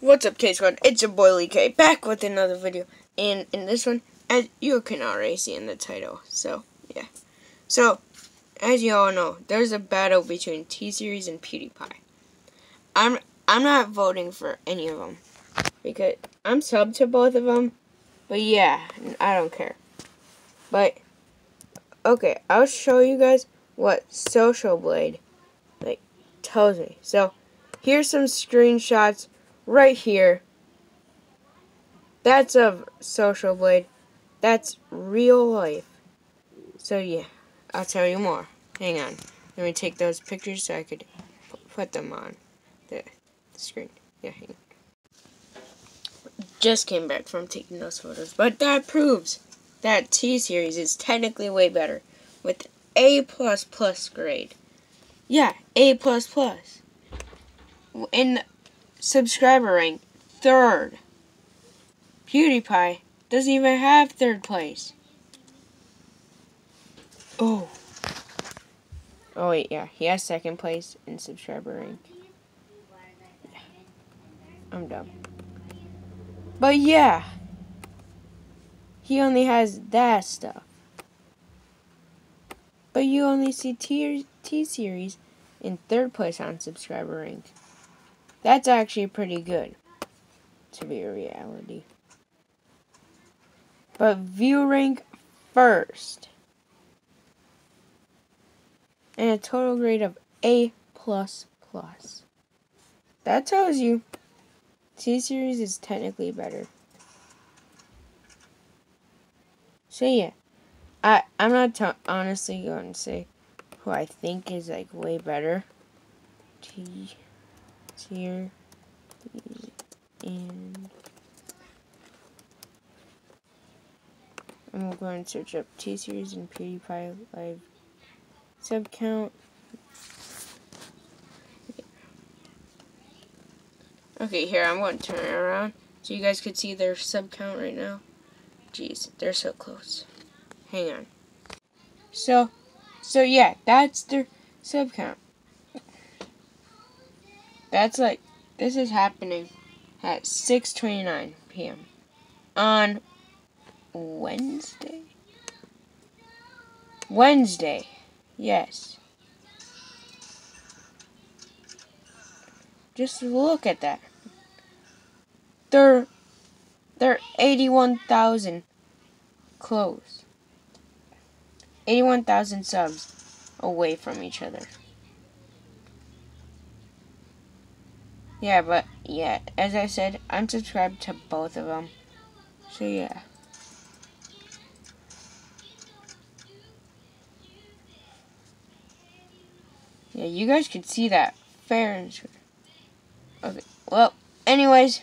What's up, K Squad? It's your boy Lee K back with another video, and in this one, as you can already see in the title, so yeah. So, as you all know, there's a battle between T Series and PewDiePie. I'm I'm not voting for any of them because I'm sub to both of them, but yeah, I don't care. But okay, I'll show you guys what Social Blade like tells me. So, here's some screenshots right here. That's of Social Blade. That's real life. So yeah, I'll tell you more. Hang on. Let me take those pictures so I could put them on the, screen. Yeah, hang on. Just came back from taking those photos, but that proves that T-Series is technically way better with A++ plus plus grade. Yeah, A++. plus plus. In subscriber rank, third. PewDiePie doesn't even have third place. Oh. Oh wait, yeah, he has second place in subscriber rank. Yeah. I'm dumb. But yeah. He only has that stuff. But you only see T, T series in third place on subscriber rank. That's actually pretty good, to be a reality. But view rank first. And a total grade of A++. plus plus. That tells you T-Series is technically better. So yeah, I, I'm not honestly going to say who I think is like way better. T here and I'm going to search up T series and PewDiePie live sub count. Okay, here I'm going to turn it around so you guys could see their sub count right now. Jeez, they're so close. Hang on. So, so yeah, that's their sub count. That's like, this is happening at 6.29 p.m. on Wednesday? Wednesday, yes. Just look at that. They're, they're 81,000 close. 81,000 subs away from each other. Yeah, but yeah, as I said, I'm subscribed to both of them. So yeah. Yeah, you guys could see that fair and square. Okay, well, anyways.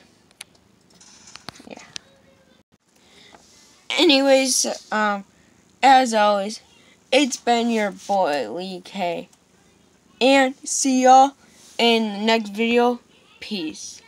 Anyways, um, as always, it's been your boy, Lee K. And see y'all in the next video. Peace.